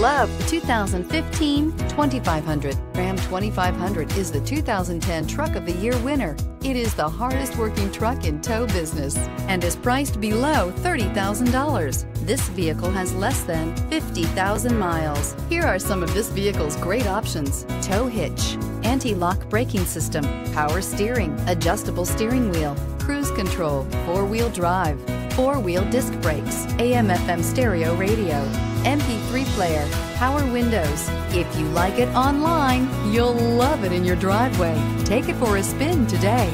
love the 2015 2500. Ram 2500 is the 2010 Truck of the Year winner. It is the hardest working truck in tow business and is priced below $30,000. This vehicle has less than 50,000 miles. Here are some of this vehicle's great options. Tow hitch, anti-lock braking system, power steering, adjustable steering wheel, cruise control, four-wheel drive, four-wheel disc brakes, AM FM stereo radio, MP3 player, power windows. If you like it online, you'll love it in your driveway. Take it for a spin today.